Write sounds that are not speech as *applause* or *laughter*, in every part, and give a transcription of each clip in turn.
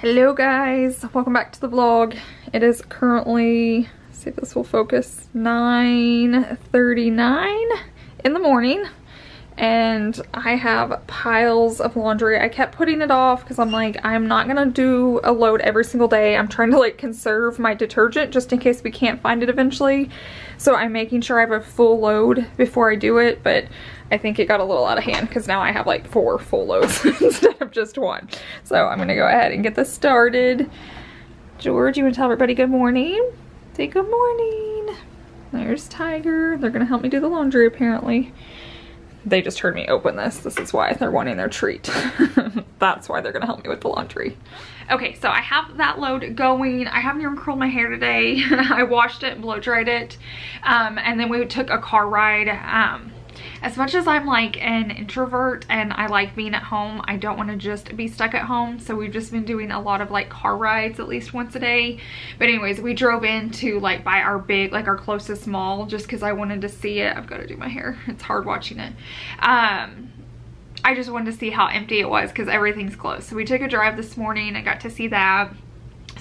Hello guys, welcome back to the vlog. It is currently, see if this will focus, 9.39 in the morning and I have piles of laundry. I kept putting it off because I'm like, I'm not gonna do a load every single day. I'm trying to like conserve my detergent just in case we can't find it eventually. So I'm making sure I have a full load before I do it, but I think it got a little out of hand because now I have like four full loads *laughs* instead of just one. So I'm gonna go ahead and get this started. George, you wanna tell everybody good morning? Say good morning. There's Tiger. They're gonna help me do the laundry apparently they just heard me open this. This is why they're wanting their treat. *laughs* That's why they're gonna help me with the laundry. Okay, so I have that load going. I haven't even curled my hair today. *laughs* I washed it, and blow dried it, um, and then we took a car ride. Um, as much as I'm like an introvert and I like being at home, I don't want to just be stuck at home. So we've just been doing a lot of like car rides at least once a day. But anyways, we drove in to like buy our big, like our closest mall just because I wanted to see it. I've got to do my hair. *laughs* It's hard watching it. Um, I just wanted to see how empty it was because everything's closed. So we took a drive this morning. I got to see that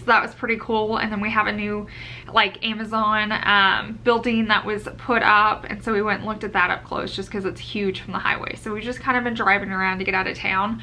that was pretty cool and then we have a new like Amazon um, building that was put up and so we went and looked at that up close just because it's huge from the highway so we've just kind of been driving around to get out of town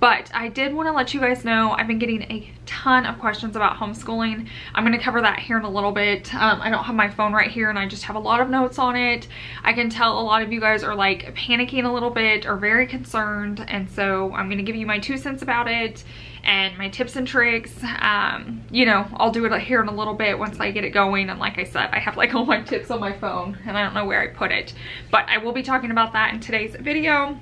but I did want to let you guys know I've been getting a ton of questions about homeschooling. I'm going to cover that here in a little bit. Um, I don't have my phone right here and I just have a lot of notes on it. I can tell a lot of you guys are like panicking a little bit or very concerned and so I'm going to give you my two cents about it and my tips and tricks. Um, you know, I'll do it here in a little bit once I get it going. And like I said, I have like *laughs* all my tips on my phone and I don't know where I put it. But I will be talking about that in today's video.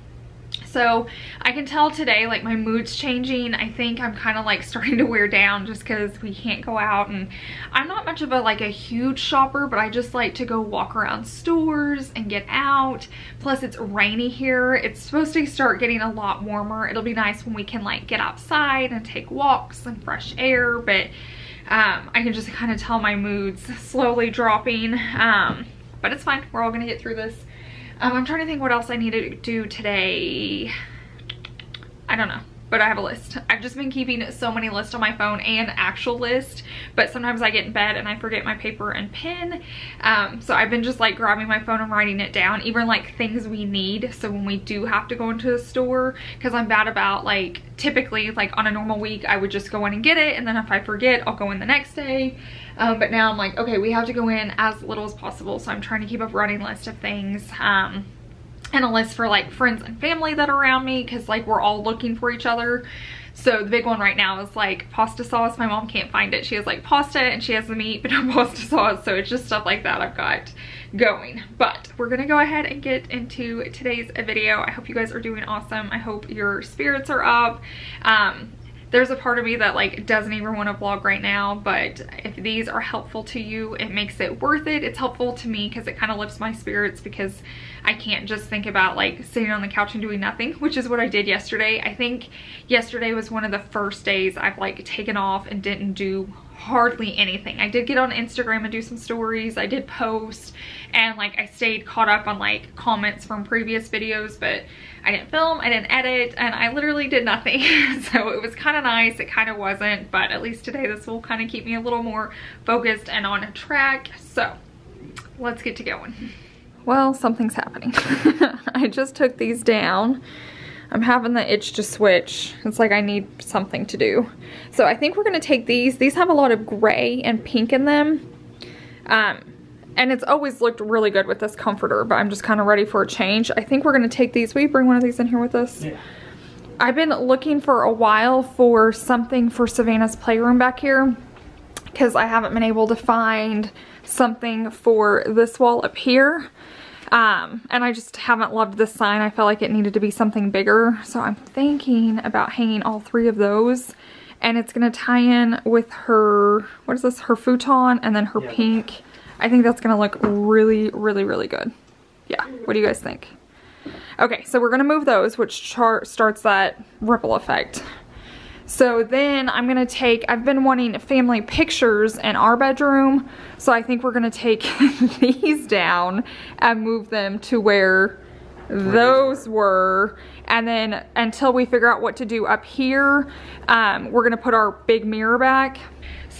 So I can tell today like my mood's changing. I think I'm kind of like starting to wear down just because we can't go out and I'm not much of a like a huge shopper but I just like to go walk around stores and get out. Plus it's rainy here. It's supposed to start getting a lot warmer. It'll be nice when we can like get outside and take walks and fresh air but um, I can just kind of tell my mood's slowly dropping. Um, but it's fine. We're all gonna get through this. Um, I'm trying to think what else I need to do today. I don't know but I have a list. I've just been keeping so many lists on my phone and actual list, but sometimes I get in bed and I forget my paper and pen. Um, so I've been just like grabbing my phone and writing it down, even like things we need. So when we do have to go into the store, because I'm bad about like, typically like on a normal week, I would just go in and get it. And then if I forget, I'll go in the next day. Um, but now I'm like, okay, we have to go in as little as possible. So I'm trying to keep a running list of things. Um, and a list for like friends and family that are around me because like we're all looking for each other. So the big one right now is like pasta sauce. My mom can't find it. She has like pasta and she has the meat *laughs* but no pasta sauce. So it's just stuff like that I've got going. But we're gonna go ahead and get into today's video. I hope you guys are doing awesome. I hope your spirits are up. Um, there's a part of me that like doesn't even want to vlog right now but if these are helpful to you it makes it worth it it's helpful to me because it kind of lifts my spirits because I can't just think about like sitting on the couch and doing nothing which is what I did yesterday I think yesterday was one of the first days I've like taken off and didn't do hardly anything. I did get on Instagram and do some stories. I did post and like I stayed caught up on like comments from previous videos, but I didn't film, I didn't edit, and I literally did nothing. *laughs* so it was kind of nice. It kind of wasn't, but at least today this will kind of keep me a little more focused and on a track. So let's get to going. Well, something's happening. *laughs* I just took these down I'm having the itch to switch. It's like I need something to do. So I think we're gonna take these. These have a lot of gray and pink in them. Um, and it's always looked really good with this comforter, but I'm just kind of ready for a change. I think we're gonna take these. Will you bring one of these in here with us? Yeah. I've been looking for a while for something for Savannah's playroom back here because I haven't been able to find something for this wall up here. Um, and I just haven't loved this sign. I felt like it needed to be something bigger. So I'm thinking about hanging all three of those. And it's going to tie in with her, what is this? Her futon and then her yeah. pink. I think that's to look really, really, really good. Yeah. What do you guys think? Okay, so we're to move those, which starts that ripple effect. So then I'm gonna take, I've been wanting family pictures in our bedroom, so I think we're gonna take *laughs* these down and move them to where those were. And then until we figure out what to do up here, um, we're gonna put our big mirror back.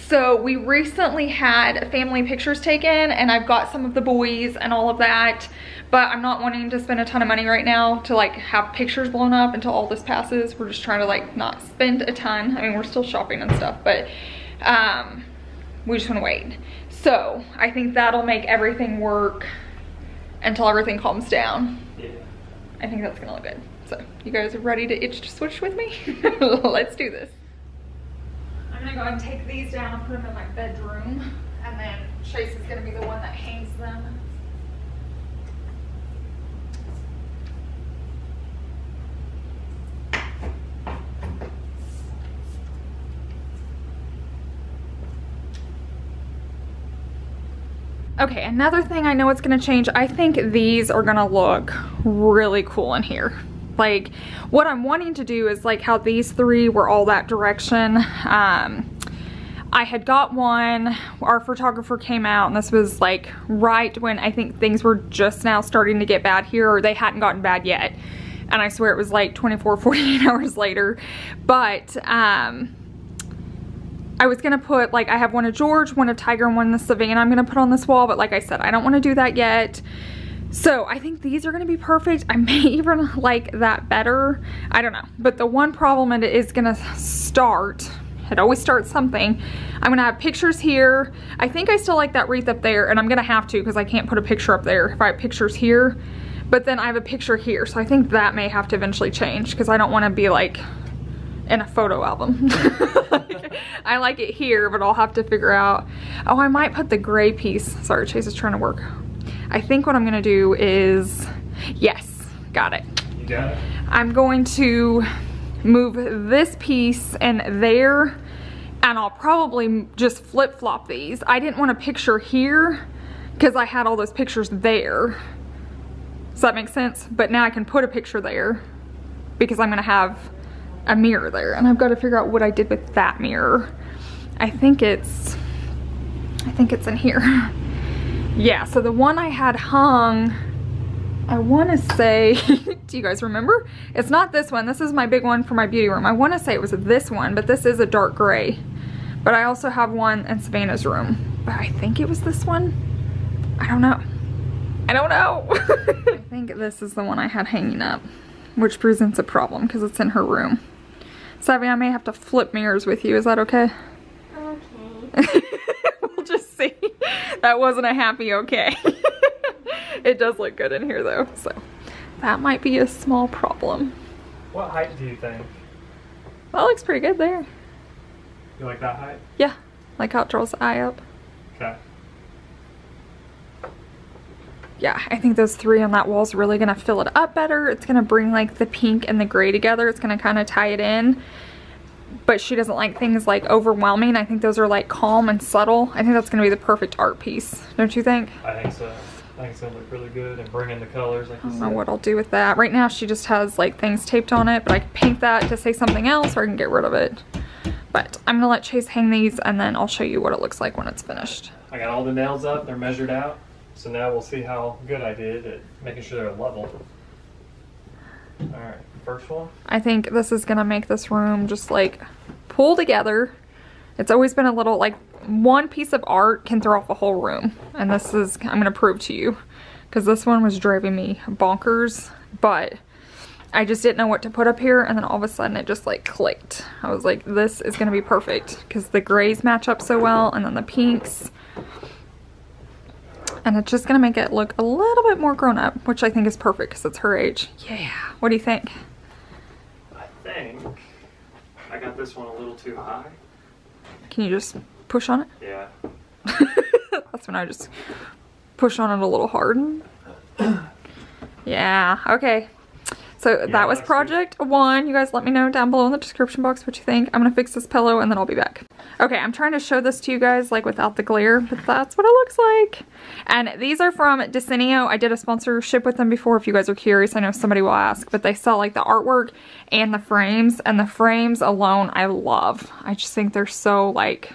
So we recently had family pictures taken and I've got some of the boys and all of that, but I'm not wanting to spend a ton of money right now to like have pictures blown up until all this passes. We're just trying to like not spend a ton. I mean, we're still shopping and stuff, but um, we just wanna wait. So I think that'll make everything work until everything calms down. Yeah. I think that's gonna look good. So you guys are ready to itch to switch with me? *laughs* Let's do this. I'm gonna go ahead and take these down and put them in my bedroom. And then Chase is gonna be the one that hangs them. Okay, another thing I know it's gonna change, I think these are gonna look really cool in here. Like, what I'm wanting to do is like how these three were all that direction. Um, I had got one, our photographer came out and this was like right when I think things were just now starting to get bad here or they hadn't gotten bad yet. And I swear it was like 24, *laughs* 48 hours later. But, um, I was gonna put like I have one of George, one of Tiger, and one of Savannah I'm gonna put on this wall, but like I said, I don't wanna do that yet. So I think these are gonna be perfect. I *laughs* may even like that better. I don't know. But the one problem it is gonna start, it always starts something. I'm gonna have pictures here. I think I still like that wreath up there and I'm gonna have to because I can't put a picture up there if I have pictures here. But then I have a picture here. So I think that may have to eventually change because I don't wanna be like in a photo album. *laughs* I like it here, but I'll have to figure out. Oh, I might put the gray piece. Sorry, Chase is trying to work. I think what I'm gonna do is, yes, got it. You got it? I'm going to move this piece and there and I'll probably just flip flop these. I didn't want a picture here because I had all those pictures there. Does that make sense? But now I can put a picture there because I'm gonna have a mirror there and I've got to figure out what I did with that mirror. I think it's, I think it's in here. *laughs* yeah, so the one I had hung, I want to say, *laughs* do you guys remember? It's not this one. This is my big one for my beauty room. I want to say it was this one, but this is a dark gray. But I also have one in Savannah's room. But I think it was this one. I don't know. I don't know. *laughs* I think this is the one I had hanging up, which presents a problem because it's in her room. Savvy, I may have to flip mirrors with you. Is that okay? Okay. *laughs* see. *laughs* That wasn't a happy okay. *laughs* it does look good in here though, so that might be a small problem. What height do you think? That looks pretty good there. You like that height? Yeah, like how it draws the eye up. Okay. Yeah, I think those three on that wall is really gonna fill it up better. It's gonna bring like the pink and the gray together. It's gonna kind of tie it in. But she doesn't like things like overwhelming. I think those are like calm and subtle. I think that's gonna be the perfect art piece. Don't you think? I think so. I think it's gonna look really good and bring in the colors like I don't know what I'll do with that. Right now she just has like things taped on it, but I can paint that to say something else or I can get rid of it. But I'm gonna let Chase hang these and then I'll show you what it looks like when it's finished. I got all the nails up, they're measured out. So now we'll see how good I did at making sure they're level. Alright, first one. I think this is gonna make this room just like pull together. It's always been a little like one piece of art can throw off a whole room. And this is, I'm gonna prove to you because this one was driving me bonkers, but I just didn't know what to put up here and then all of a sudden it just like clicked. I was like, this is gonna be perfect because the grays match up so well and then the pinks. And it's just gonna make it look a little bit more grown up, which I think is perfect because it's her age. Yeah, what do you think? I think I got this one a little too high. Can you just push on it? Yeah. *laughs* That's when I just push on it a little hard. *clears throat* yeah, okay. So Yeah, that was project one. You guys let me know down below in the description box what you think. I'm gonna fix this pillow and then I'll be back. Okay, I'm trying to show this to you guys like without the glare, but that's what it looks like. And these are from Desenio. I did a sponsorship with them before if you guys are curious. I know somebody will ask, but they sell like the artwork and the frames and the frames alone I love. I just think they're so like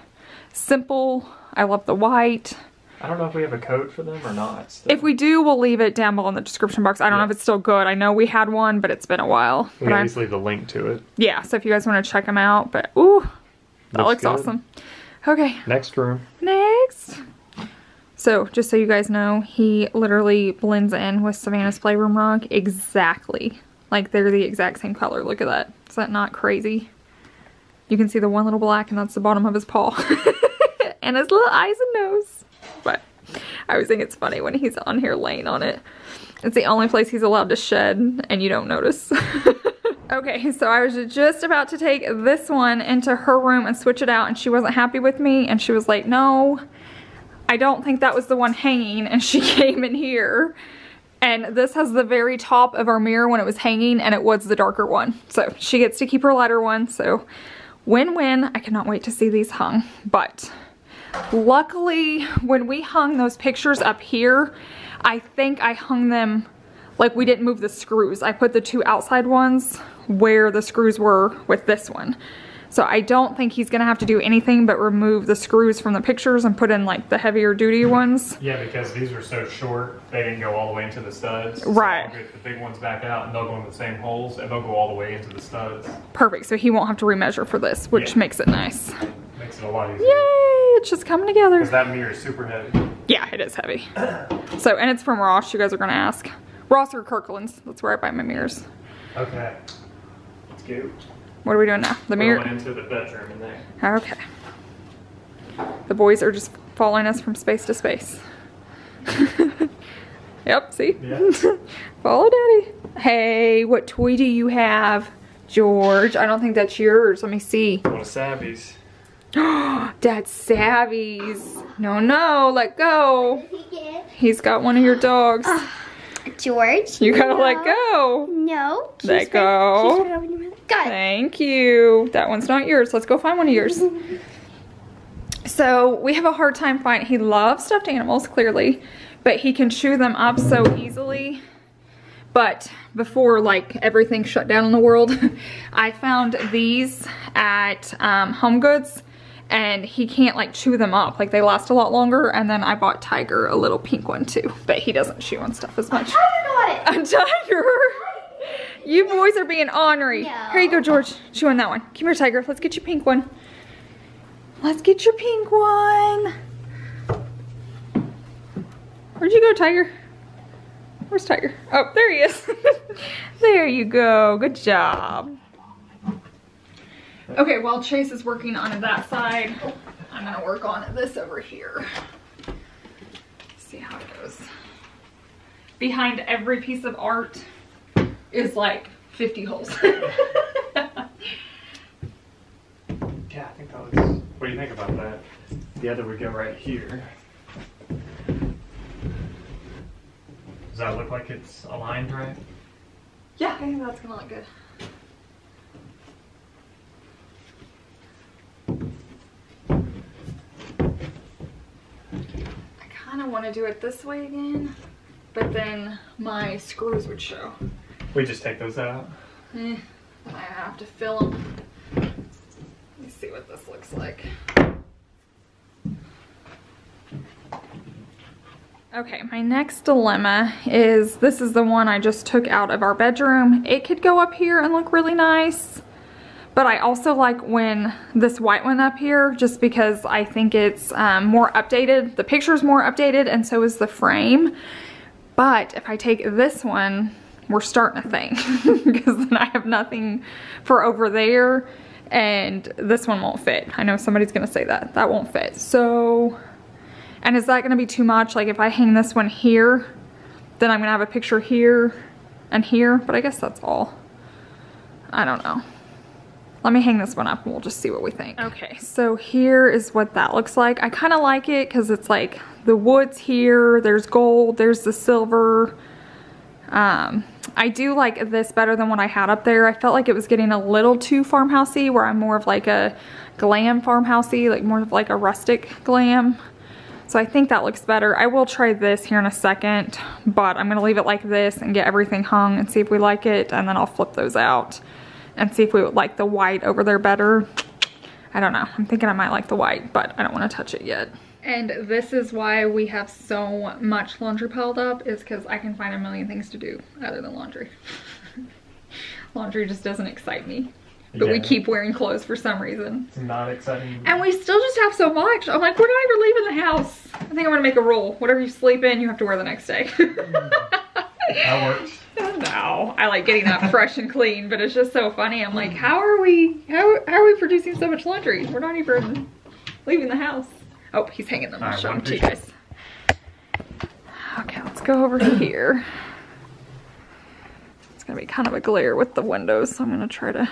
simple. I love the white. I don't know if we have a code for them or not. still. If we do, we'll leave it down below in the description box. I don't know if it's still good. I know we had one, but it's been a while. we can leave the link to it. yeah, so if you guys want to check them out, but ooh, that looks, Looks awesome. Okay, Next room. next. So, just so you guys know, he literally blends in with Savannah's playroom rug exactly. Like they're the exact same color. Look at that. Is that not crazy? You can see the one little black and that's the bottom of his paw. *laughs* and his little eyes and nose. I always think it's funny when he's on here laying on it. It's the only place he's allowed to shed and you don't notice. *laughs* okay, so I was just about to take this one into her room and switch it out and she wasn't happy with me and she was like, no, I don't think that was the one hanging and she *laughs* came in here and this has the very top of our mirror when it was hanging and it was the darker one. So she gets to keep her lighter one. So win-win. I cannot wait to see these hung. But luckily when we hung those pictures up here, I think I hung them like we didn't move the screws. I put the two outside ones where the screws were with this one. So I don't think he's gonna have to do anything but remove the screws from the pictures and put in like the heavier duty ones. Yeah, because these are so short, they didn't go all the way into the studs. Right. I'll get the big ones back out, and they'll go in the same holes, and they'll go all the way into the studs. Perfect, so he won't have to remeasure for this, which Yeah. makes it nice. Makes it a lot easier. Yay, it's just coming together. Because that mirror is super heavy. Yeah, it is heavy. So, and it's from Ross, you guys are gonna ask. Ross or Kirkland's, that's where I buy my mirrors. Okay. Let's go. What are we doing now? The We're mirror? going into the bedroom in there. Okay. The boys are just following us from space to space. *laughs* yep, see? Yeah. *laughs* Follow daddy. Hey, what toy do you have, George? I don't think that's yours. Let me see. One of Savvy's. *gasps* That's Savvy's. No, no, let go. *laughs* He's got one of your dogs. *sighs* George. You gotta let go. No. Let go. keep it over your mouth. Good. Thank you. That one's not yours. Let's go find one of yours. *laughs* So we have a hard time finding, he loves stuffed animals, clearly, but he can chew them up so easily. But before like everything shut down in the world, *laughs* I found these at um, Home Goods and he can't like chew them up. Like they last a lot longer. And then I bought Tiger a little pink one too, but he doesn't chew on stuff as much. I what it. A *laughs* tiger. You boys are being ornery. No. Here you go, George. Chew on that one. Come here, tiger. Let's get your pink one. Let's get your pink one. Where'd you go, tiger? Where's tiger? Oh, there he is. *laughs* there you go. Good job. Okay, while Chase is working on that side, I'm gonna work on this over here. See how it goes behind every piece of art is like 50 holes. *laughs* Yeah, I think that was. What do you think about that? The other would go right here. Does that look like it's aligned right? yeah, I think that's gonna look good. I kind of want to do it this way again, but then my screws would show. We just take those out. Eh, I have to fill them. Let me see what this looks like. Okay, my next dilemma is this is the one I just took out of our bedroom. It could go up here and look really nice, but I also like when this white one up here just because I think it's um, more updated. The picture's more updated and so is the frame. But if I take this one, we're starting a thing *laughs* because then I have nothing for over there and this one won't fit. I know somebody's gonna say that. That won't fit. So, and is that gonna be too much? Like if I hang this one here, then I'm gonna have a picture here and here, but I guess that's all. I don't know. Let me hang this one up and we'll just see what we think. Okay, so here is what that looks like. I kind of like it because it's like the wood's here, there's gold, there's the silver. Um, I do like this better than what I had up there. I felt like it was getting a little too farmhousey where I'm more of like a glam farmhousey, like more of like a rustic glam. So I think that looks better. I will try this here in a second, but I'm gonna leave it like this and get everything hung and see if we like it, and then I'll flip those out and see if we would like the white over there better. I don't know. I'm thinking I might like the white, but I don't want to touch it yet. And this is why we have so much laundry piled up is because I can find a million things to do other than laundry. *laughs* laundry just doesn't excite me. But we keep wearing clothes for some reason. It's not exciting. And we still just have so much. I'm like, we're not even leaving the house. I think I'm gonna make a rule. Whatever you sleep in, you have to wear the next day. *laughs* That works. No, I like getting up fresh and clean, but it's just so funny. I'm like, how are we, how, how are we producing so much laundry? We're not even leaving the house. Oh, he's hanging them. I'll right, show them to you guys. Okay, let's go over here. It's gonna be kind of a glare with the windows, so I'm gonna try to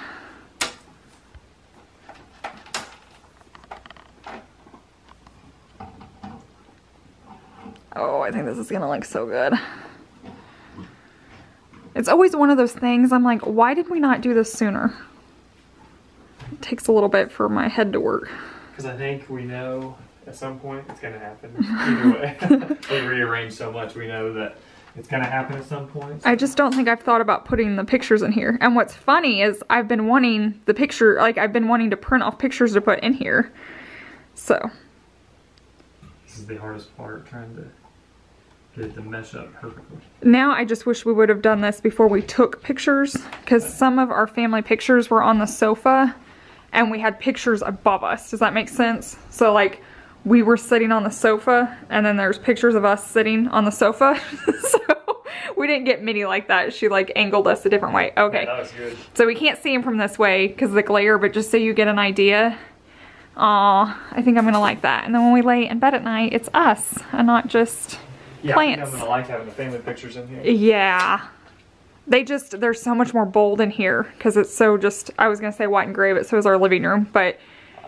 Oh, I think this is gonna look so good. It's always one of those things, I'm like, why did we not do this sooner? It takes a little bit for my head to work. Because I think we know at some point it's going to happen. Either way. *laughs* we rearrange so much, we know that it's going to happen at some point. I just don't think I've thought about putting the pictures in here. And what's funny is I've been wanting the picture, like I've been wanting to print off pictures to put in here. So, This is the hardest part, trying to it to mesh up perfectly. now I just wish we would have done this before we took pictures because some of our family pictures were on the sofa and we had pictures above us. Does that make sense? So like we were sitting on the sofa and then there's pictures of us sitting on the sofa. *laughs* so we didn't get Minnie like that. She like angled us a different way. Okay. That was good. So we can't see him from this way because the glare, but just so you get an idea. Aw, I think I'm gonna like that. And then when we lay in bed at night, it's us and not just Yeah, I plants. I'm going to like having the family pictures in here. Yeah. They just, they're so much more bold in here because it's so just, I was going to say white and gray, but so is our living room. But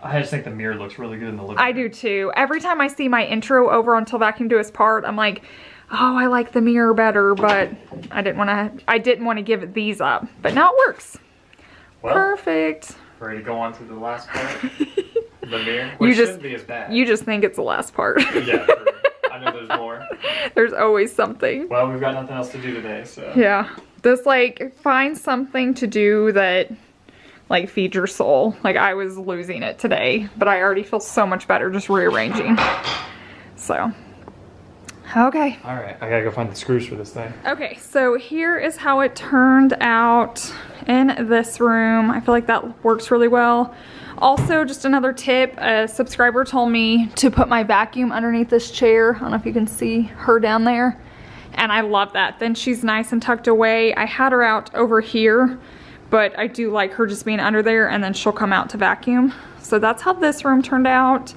I just think the mirror looks really good in the living I room. I do too. Every time I see my intro over until Vacuum Do Us Part, I'm like, oh, I like the mirror better, but I didn't want to, I didn't want to give these up. But now it works. Well, Perfect. ready to go on to the last part? *laughs* the mirror? Which You just- shouldn't be as bad. You just think it's the last part. yeah. *laughs* I know there's more. *laughs* There's always something. Well, we've got nothing else to do today, so. Yeah. Just like find something to do that like feeds your soul. Like I was losing it today, but I already feel so much better just rearranging. So, okay. All right, I gotta go find the screws for this thing. Okay, so here is how it turned out in this room. I feel like that works really well. Also, just another tip, a subscriber told me to put my vacuum underneath this chair. I don't know if you can see her down there. And I love that. Then she's nice and tucked away. I had her out over here, but I do like her just being under there and then she'll come out to vacuum. So that's how this room turned out.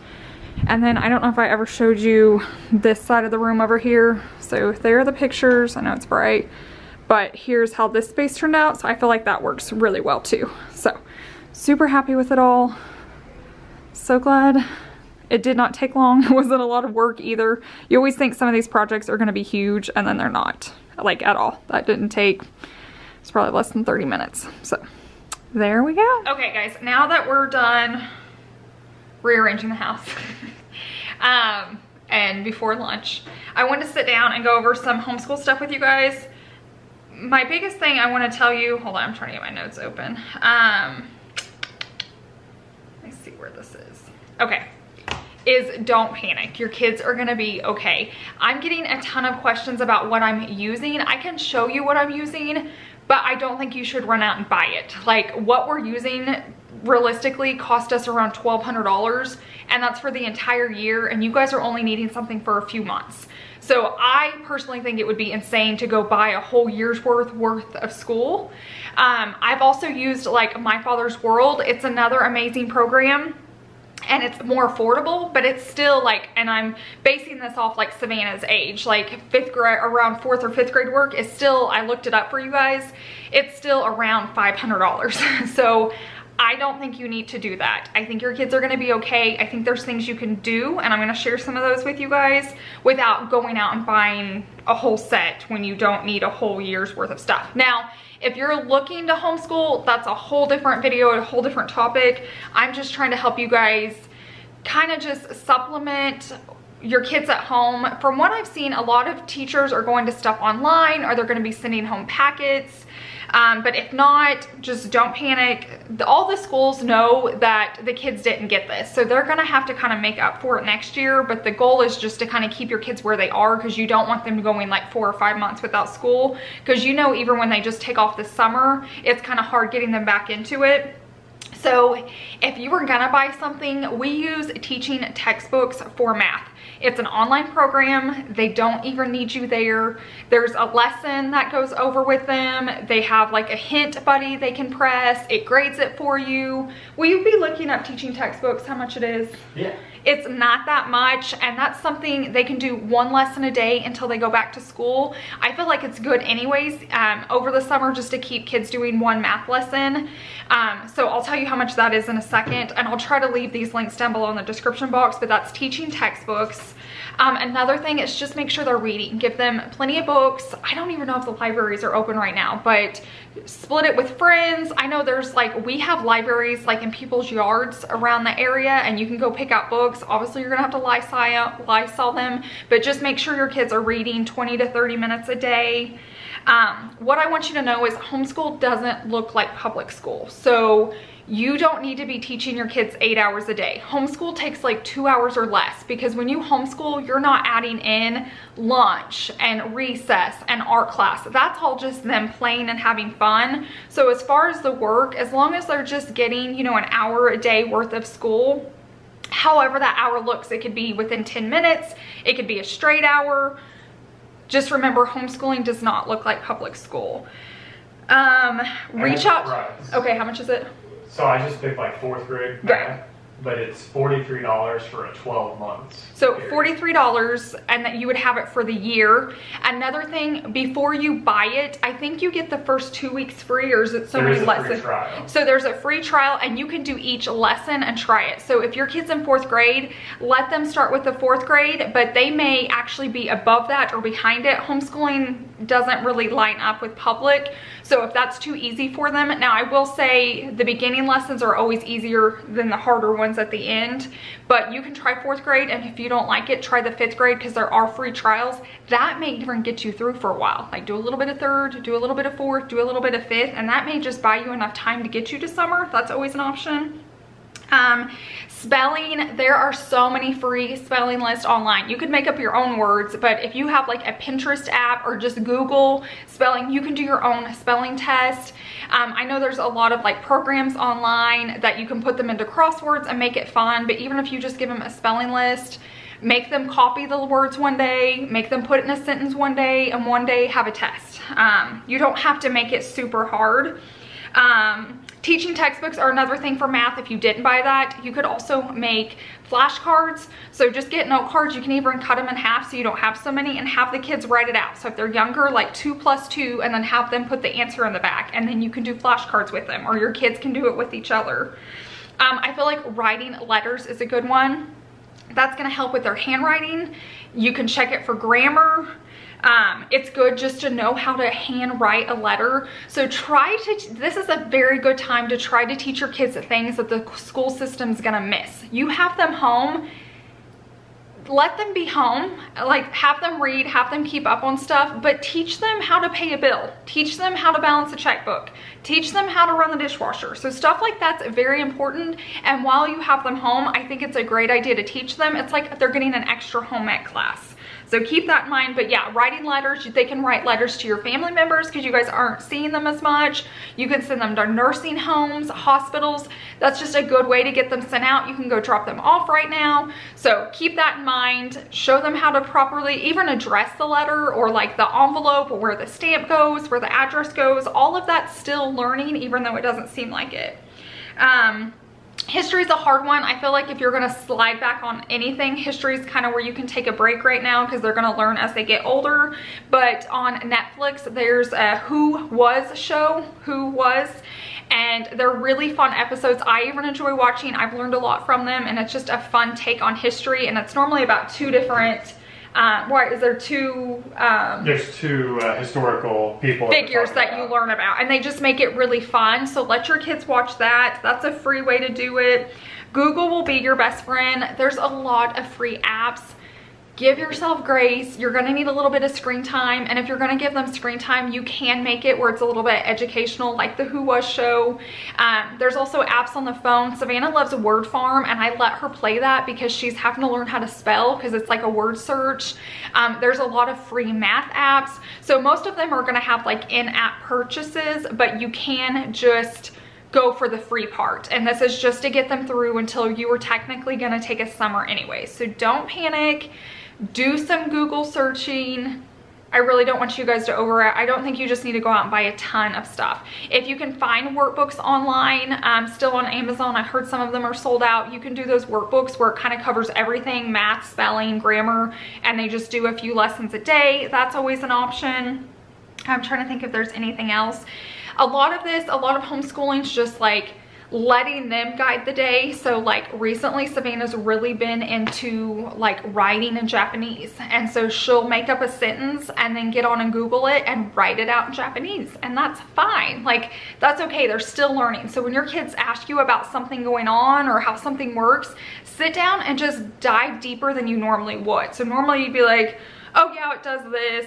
And then I don't know if I ever showed you this side of the room over here. So there are the pictures. I know it's bright, but here's how this space turned out. So I feel like that works really well too. So super happy with it all. So glad it did not take long. *laughs* It wasn't a lot of work either. You always think some of these projects are gonna be huge and then they're not, like at all. That didn't take, it's probably less than 30 minutes. So there we go. Okay guys, now that we're done rearranging the house *laughs* um, and before lunch, I want to sit down and go over some homeschool stuff with you guys. My biggest thing I want to tell you, hold on, I'm trying to get my notes open. Um, where this is. Okay, is don't panic. Your kids are gonna be okay. I'm getting a ton of questions about what I'm using. I can show you what I'm using, but I don't think you should run out and buy it. Like what we're using realistically cost us around $1,200 and that's for the entire year and you guys are only needing something for a few months. So I personally think it would be insane to go buy a whole year's worth worth of school. Um, I've also used like My Father's World. It's another amazing program and it's more affordable, but it's still like, and I'm basing this off like Savannah's age, like fifth grade, around fourth or fifth grade work is still, I looked it up for you guys, it's still around $500. *laughs* so I don't think you need to do that. I think your kids are gonna be okay. I think there's things you can do, and I'm gonna share some of those with you guys without going out and buying a whole set when you don't need a whole year's worth of stuff. Now, if you're looking to homeschool, that's a whole different video, a whole different topic. I'm just trying to help you guys kind of just supplement your kids at home. From what I've seen, a lot of teachers are going to stuff online or they're going to be sending home packets. Um, but if not, just don't panic. All the schools know that the kids didn't get this. So they're gonna have to kind of make up for it next year. But the goal is just to kind of keep your kids where they are because you don't want them going like four or five months without school. Because you know, even when they just take off the summer, it's kind of hard getting them back into it. So if you were gonna buy something, we use teaching textbooks for math. It's an online program. They don't even need you there. There's a lesson that goes over with them. They have like a hint buddy they can press. It grades it for you. Will you be looking up teaching textbooks, how much it is? Yeah. It's not that much and that's something they can do one lesson a day until they go back to school. I feel like it's good anyways um, over the summer just to keep kids doing one math lesson. Um, so I'll tell you how much that is in a second and I'll try to leave these links down below in the description box, but that's teaching textbooks. Um, another thing is just make sure they're reading. Give them plenty of books. I don't even know if the libraries are open right now, but split it with friends. I know there's like, we have libraries like in people's yards around the area and you can go pick out books. Obviously you're gonna have to Lysol, Lysol them, but just make sure your kids are reading 20 to 30 minutes a day. Um, what I want you to know is homeschool doesn't look like public school. So you don't need to be teaching your kids eight hours a day. Homeschool takes like two hours or less because when you homeschool, you're not adding in lunch and recess and art class. That's all just them playing and having fun. So as far as the work, as long as they're just getting, you know, an hour a day worth of school, however that hour looks, it could be within 10 minutes, it could be a straight hour. Just remember homeschooling does not look like public school. Um, reach out. Price. Okay, how much is it? So I just picked like fourth grade Right. math, but it's forty-three dollars for a twelve months. So period. $43 and that you would have it for the year. Another thing, before you buy it, I think you get the first two weeks free or is it so There many is a free lessons? So there's a free trial and you can do each lesson and try it. So if your kid's in fourth grade, let them start with the fourth grade, but they may actually be above that or behind it. Homeschooling doesn't really line up with public. So if that's too easy for them, now I will say the beginning lessons are always easier than the harder ones at the end, but you can try fourth grade and if you don't like it, try the fifth grade because there are free trials. That may even get you through for a while. Like do a little bit of third, do a little bit of fourth, do a little bit of fifth, and that may just buy you enough time to get you to summer. That's always an option. Um, spelling, there are so many free spelling lists online. You could make up your own words, but if you have like a Pinterest app or just Google spelling, you can do your own spelling test. Um, I know there's a lot of like programs online that you can put them into crosswords and make it fun, but even if you just give them a spelling list, make them copy the words one day, make them put it in a sentence one day, and one day have a test. Um, you don't have to make it super hard. Um, teaching textbooks are another thing for math. If you didn't buy that, you could also make flashcards. So just get note cards. You can even cut them in half so you don't have so many and have the kids write it out. So if they're younger, like two plus two, and then have them put the answer in the back. And then you can do flashcards with them or your kids can do it with each other. Um, I feel like writing letters is a good one. That's gonna help with their handwriting. You can check it for grammar. Um, it's good just to know how to handwrite a letter. So try to, this is a very good time to try to teach your kids things that the school system's gonna miss. You have them home, let them be home, like have them read, have them keep up on stuff, but teach them how to pay a bill. Teach them how to balance a checkbook. Teach them how to run the dishwasher. So stuff like that's very important. And while you have them home, I think it's a great idea to teach them. It's like they're getting an extra home ec class. So keep that in mind. But yeah, writing letters, they can write letters to your family members because you guys aren't seeing them as much. You can send them to nursing homes, hospitals. That's just a good way to get them sent out. You can go drop them off right now. So keep that in mind. Show them how to properly even address the letter or like the envelope or where the stamp goes, where the address goes. All of that's still learning even though it doesn't seem like it. Um, History is a hard one. I feel like if you're gonna slide back on anything, history is kind of where you can take a break right now because they're gonna learn as they get older. But on Netflix, there's a Who Was show, Who Was, and they're really fun episodes. I even enjoy watching. I've learned a lot from them and it's just a fun take on history and it's normally about two different uh, what is there two um, There's two uh, historical people figures that that you learn about and they just make it really fun. So let your kids watch that. That's a free way to do it. Google will be your best friend. There's a lot of free apps give yourself grace. You're gonna need a little bit of screen time. And if you're gonna give them screen time, you can make it where it's a little bit educational, like the Who Was show. Um, there's also apps on the phone. Savannah loves Word Farm and I let her play that because she's having to learn how to spell because it's like a word search. Um, there's a lot of free math apps. So most of them are gonna have like in-app purchases, but you can just go for the free part. And this is just to get them through until you are technically gonna take a summer anyway. So don't panic do some Google searching. I really don't want you guys to over I don't think you just need to go out and buy a ton of stuff. If you can find workbooks online, um, still on Amazon, I heard some of them are sold out. You can do those workbooks where it kind of covers everything, math, spelling, grammar, and they just do a few lessons a day. That's always an option. I'm trying to think if there's anything else. A lot of this, a lot of homeschooling is just like letting them guide the day. So like recently Savannah's really been into like writing in Japanese. And so she'll make up a sentence and then get on and Google it and write it out in Japanese. And that's fine. Like that's okay. They're still learning. So when your kids ask you about something going on or how something works, sit down and just dive deeper than you normally would. So normally you'd be like, oh yeah, it does this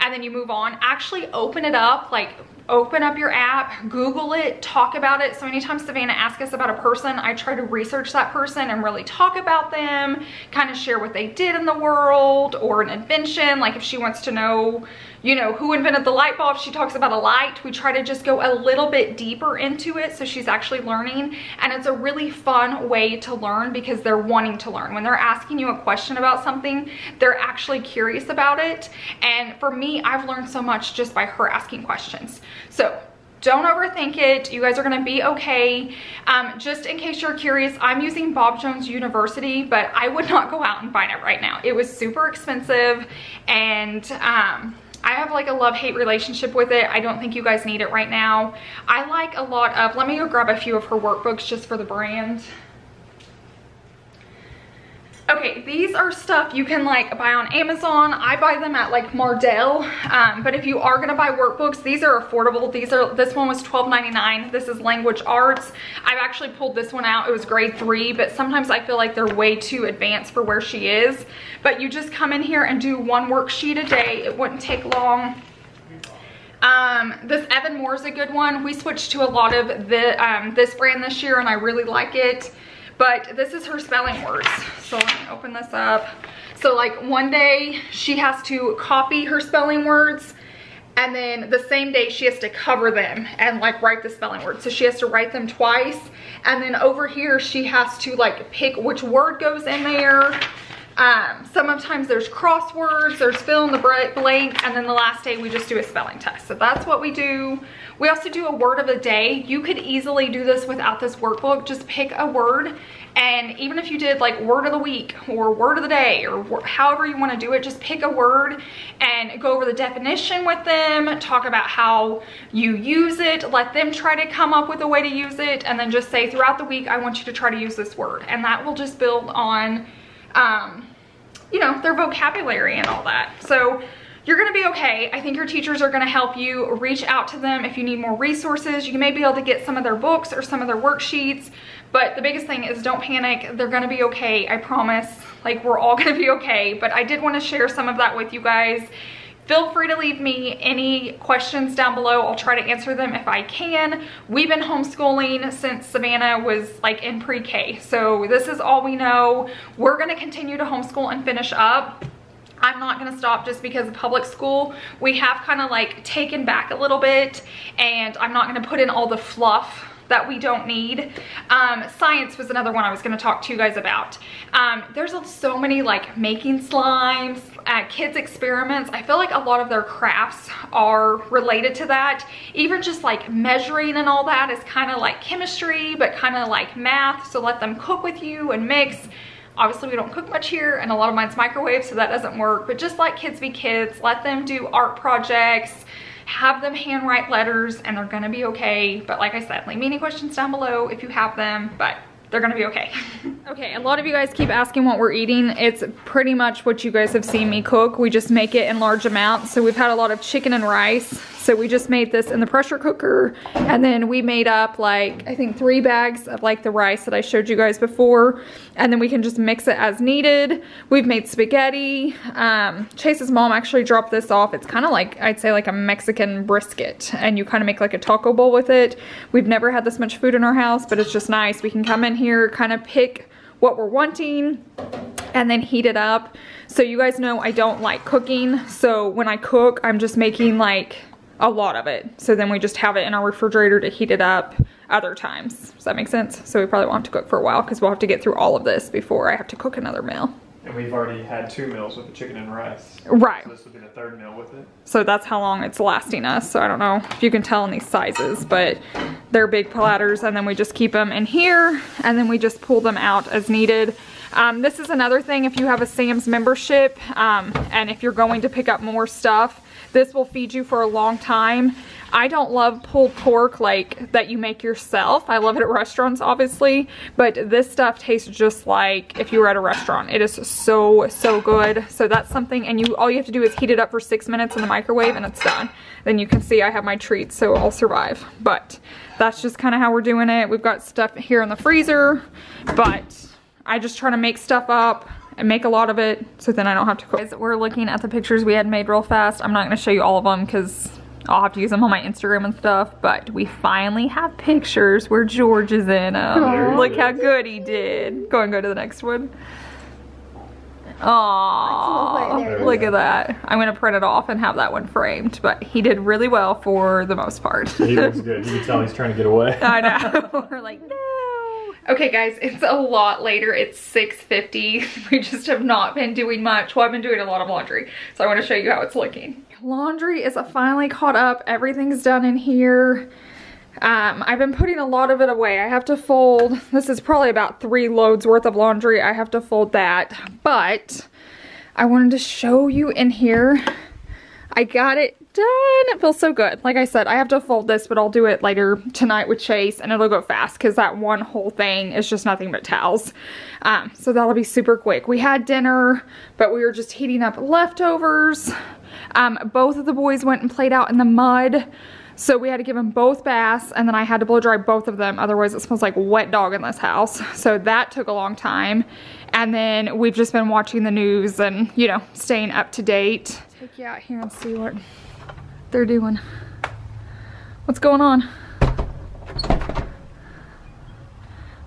and then you move on. Actually open it up, like open up your app, Google it, talk about it. So anytime Savannah asks us about a person, I try to research that person and really talk about them, kind of share what they did in the world or an invention. Like if she wants to know, you know, who invented the light bulb, she talks about a light. We try to just go a little bit deeper into it so she's actually learning. And it's a really fun way to learn because they're wanting to learn. When they're asking you a question about something, they're actually curious about it. And for me, I've learned so much just by her asking questions. So don't overthink it. You guys are gonna be okay. Um, just in case you're curious, I'm using Bob Jones University, but I would not go out and find it right now. It was super expensive and um, I have like a love-hate relationship with it. I don't think you guys need it right now. I like a lot of, let me go grab a few of her workbooks just for the brand. Okay, these are stuff you can like buy on Amazon. I buy them at like Mardel, um, but if you are gonna buy workbooks, these are affordable. These are, this one was $12.99. This is Language Arts. I've actually pulled this one out. It was grade three, but sometimes I feel like they're way too advanced for where she is. But you just come in here and do one worksheet a day. It wouldn't take long. Um, this Evan-Moor is a good one. We switched to a lot of the um, this brand this year and I really like it. But this is her spelling words. So let me open this up. So like one day she has to copy her spelling words and then the same day she has to cover them and like write the spelling words. So she has to write them twice. And then over here she has to like pick which word goes in there. Um, sometimes there's crosswords, there's fill in the blank, and then the last day we just do a spelling test. So that's what we do. We also do a word of the day. You could easily do this without this workbook. Just pick a word and even if you did like word of the week or word of the day or however you want to do it, just pick a word and go over the definition with them, talk about how you use it, let them try to come up with a way to use it, and then just say throughout the week, I want you to try to use this word. And that will just build on, um, you know, their vocabulary and all that. So you're gonna be okay. I think your teachers are gonna help you reach out to them if you need more resources. You may be able to get some of their books or some of their worksheets, but the biggest thing is don't panic. They're gonna be okay, I promise. Like we're all *laughs* gonna be okay, but I did wanna share some of that with you guys. Feel free to leave me any questions down below. I'll try to answer them if I can. We've been homeschooling since Savannah was like in pre-K. So this is all we know. We're gonna continue to homeschool and finish up. I'm not gonna stop just because of public school. We have kind of like taken back a little bit and I'm not gonna put in all the fluff that we don't need. Um, science was another one I was gonna talk to you guys about. Um, there's so many like making slimes, uh, kids experiments. I feel like a lot of their crafts are related to that. Even just like measuring and all that is kind of like chemistry, but kind of like math. So let them cook with you and mix. Obviously we don't cook much here and a lot of mine's microwave so that doesn't work. But just like kids be kids, let them do art projects, have them handwrite letters and they're gonna be okay. But like I said, leave me any questions down below if you have them, but they're gonna be okay. *laughs* okay, a lot of you guys keep asking what we're eating. It's pretty much what you guys have seen me cook. We just make it in large amounts. So we've had a lot of chicken and rice. So we just made this in the pressure cooker and then we made up like, I think three bags of like the rice that I showed you guys before. And then we can just mix it as needed. We've made spaghetti. Um, Chase's mom actually dropped this off. It's kind of like, I'd say like a Mexican brisket and you kind of make like a taco bowl with it. We've never had this much food in our house, but it's just nice. We can come in here, kind of pick what we're wanting and then heat it up. So you guys know I don't like cooking. So when I cook, I'm just making like a lot of it. So then we just have it in our refrigerator to heat it up other times. Does that make sense? So we probably won't have to cook for a while because we'll have to get through all of this before I have to cook another meal. And we've already had two meals with the chicken and rice. Right. So this will be the third meal with it. So that's how long it's lasting us. So I don't know if you can tell in these sizes, but they're big platters and then we just keep them in here and then we just pull them out as needed. Um, this is another thing if you have a Sam's membership um, and if you're going to pick up more stuff, this will feed you for a long time. I don't love pulled pork like that you make yourself. I love it at restaurants obviously, but this stuff tastes just like if you were at a restaurant. It is so, so good. So that's something and you all you have to do is heat it up for six minutes in the microwave and it's done. Then you can see I have my treats so I'll survive. But that's just kind of how we're doing it. We've got stuff here in the freezer, but I just try to make stuff up and make a lot of it so then I don't have to cook. We're looking at the pictures we had made real fast. I'm not going to show you all of them because I'll have to use them on my Instagram and stuff, but we finally have pictures where George is in them. There Look how good he did. Go and go to the next one. Aww, There we look at that. I'm gonna print it off and have that one framed, but he did really well for the most part. He looks *laughs* good. You can tell he's trying to get away. I know. *laughs* *laughs* We're like, no. Okay, guys, it's a lot later. It's 6.50. *laughs* We just have not been doing much. Well, I've been doing a lot of laundry. So I want to show you how it's looking. Laundry is finally caught up. Everything's done in here. Um, I've been putting a lot of it away. I have to fold. This is probably about three loads worth of laundry. I have to fold that. But I wanted to show you in here. I got it done. It feels so good. Like I said, I have to fold this, but I'll do it later tonight with Chase and it'll go fast because that one whole thing is just nothing but towels. Um, so that'll be super quick. We had dinner, but we were just heating up leftovers. Um, both of the boys went and played out in the mud. So we had to give them both baths and then I had to blow dry both of them. Otherwise it smells like wet dog in this house. So that took a long time. And then we've just been watching the news and, you know, staying up to date. Take you out here and see what they're doing. What's going on?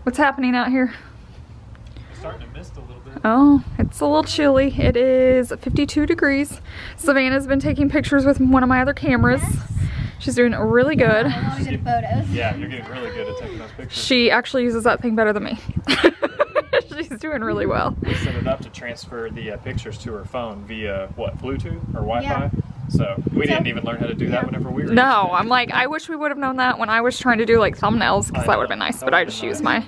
What's happening out here? starting to mist a little bit. Oh, it's a little chilly. It is 52 degrees. Savannah's been taking pictures with one of my other cameras. She's doing really good. A lot of good photos. Yeah, you're getting really good at taking those pictures. She actually uses that thing better than me. *laughs* She's doing really well. We set it up to transfer the uh, pictures to her phone via what, Bluetooth or Wi-Fi? Yeah. So we So- didn't even learn how to do that whenever we were. No. I'm like, I wish we would have known that when I was trying to do like thumbnails because that would have been nice, That but I just been use nice. my, I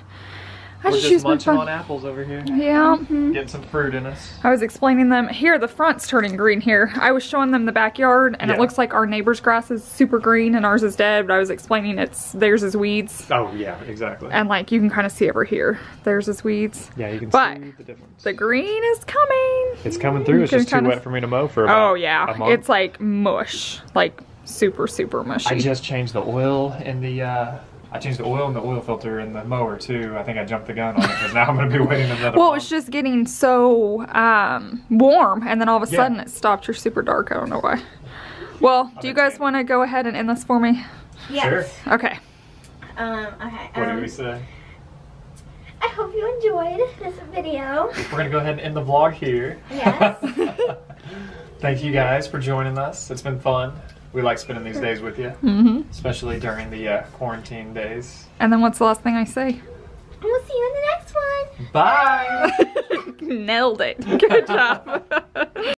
We're just just munching on apples over here, Yeah. getting some fruit in us. I was explaining them. Here, the front's turning green here. I was showing them the backyard, and it looks like our neighbor's grass is super green and ours is dead, but I was explaining it's theirs is weeds. Oh yeah, exactly. And like, you can kind of see over here. Theirs is weeds. yeah, you can but see the difference. The green is coming. it's coming through. It's just too kinda- wet for me to mow for about Oh, yeah. a month. It's like mush. Like, super, super mushy. I just changed the oil in the. Uh, I changed the oil and the oil filter in the mower too. I think I jumped the gun on it because now I'm going to be waiting another. well, it month. was just getting so um, warm, and then all of a Yeah. sudden it stopped. You're super dark. I don't know why. Well, do you guys want to go ahead and end this for me? Yes. Okay. Um, okay. What did um, we say? I hope you enjoyed this video. We're gonna go ahead and end the vlog here. Yes. *laughs* Thank you guys for joining us. It's been fun. We like spending these days with you, Mm-hmm. especially during the uh, quarantine days. And then what's the last thing I say? we'll see you in the next one. Bye. *laughs* Nailed it. Good job. *laughs*